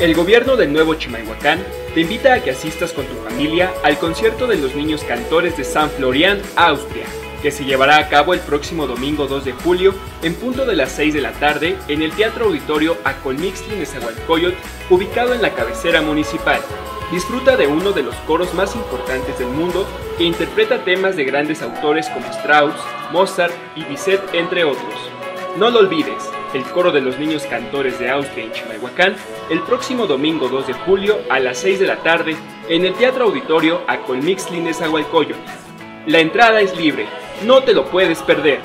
El gobierno del Nuevo Chimalhuacán te invita a que asistas con tu familia al concierto de los niños cantores de San Florian, Austria, que se llevará a cabo el próximo domingo 2 de julio en punto de las 6 de la tarde en el Teatro Auditorio Acolmixtli Nezahualcóyotl, ubicado en la cabecera municipal. Disfruta de uno de los coros más importantes del mundo que interpreta temas de grandes autores como Strauss, Mozart y Bizet, entre otros. No lo olvides, el coro de los niños cantores de Austria en Chimalhuacán el próximo domingo 2 de julio a las 6 de la tarde en el Teatro Auditorio Acolmixtli Nezahualcóyotl. La entrada es libre, no te lo puedes perder.